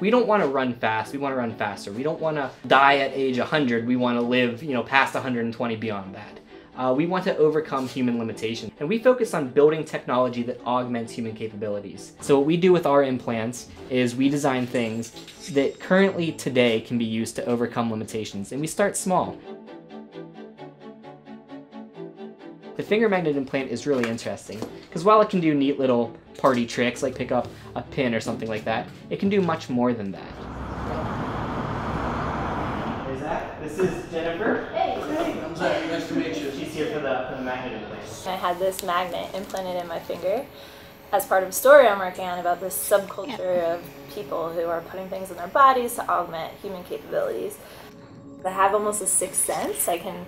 We don't want to run fast, we want to run faster. We don't want to die at age 100, we want to live, you know, past 120 beyond that. Uh, we want to overcome human limitations, and we focus on building technology that augments human capabilities. So what we do with our implants is we design things that currently today can be used to overcome limitations, and we start small. Finger magnet implant is really interesting, because while it can do neat little party tricks, like pick up a pin or something like that, it can do much more than that. There's that. This is Jennifer. Hey. I'm Zach, nice to meet you. She's here for the, for the magnet implant. I had this magnet implanted in my finger as part of a story I'm working on about this subculture of people who are putting things in their bodies to augment human capabilities. I have almost a sixth sense. I can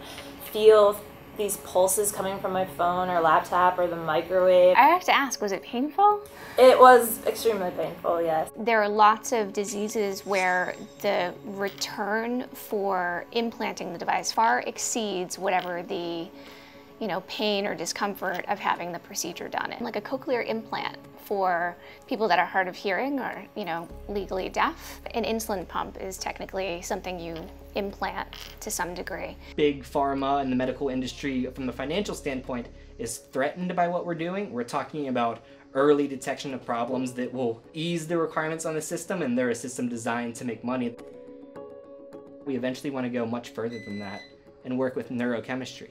feel these pulses coming from my phone or laptop or the microwave. I have to ask, was it painful? It was extremely painful, yes. There are lots of diseases where the return for implanting the device far exceeds whatever the you know, pain or discomfort of having the procedure done. Like a cochlear implant for people that are hard of hearing or, you know, legally deaf, an insulin pump is technically something you implant to some degree. Big pharma and the medical industry, from the financial standpoint, is threatened by what we're doing. We're talking about early detection of problems that will ease the requirements on the system, and they're a system designed to make money. We eventually want to go much further than that and work with neurochemistry.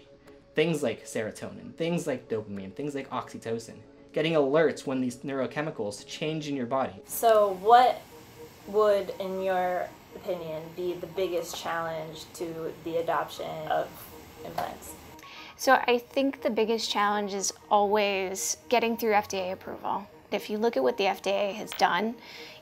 Things like serotonin, things like dopamine, things like oxytocin. Getting alerts when these neurochemicals change in your body. So, what would, in your opinion, be the biggest challenge to the adoption of implants? So I think the biggest challenge is always getting through FDA approval. If you look at what the FDA has done,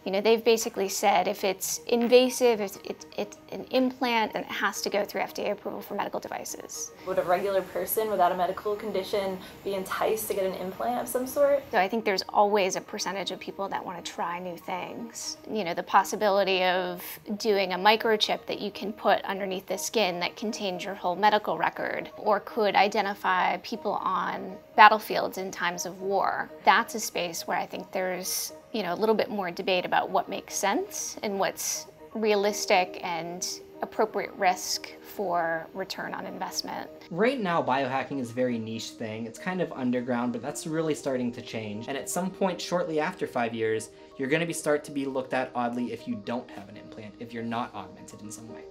you know, they've basically said if it's invasive, if it's, it's an implant, then it has to go through FDA approval for medical devices. Would a regular person without a medical condition be enticed to get an implant of some sort? So I think there's always a percentage of people that want to try new things. You know, the possibility of doing a microchip that you can put underneath the skin that contains your whole medical record or could identify people on battlefields in times of war. That's a space where I think there's you know, a little bit more debate about what makes sense and what's realistic and appropriate risk for return on investment. Right now, biohacking is a very niche thing. It's kind of underground, but that's really starting to change. And at some point shortly after five years, you're gonna be start to be looked at oddly if you don't have an implant, if you're not augmented in some way.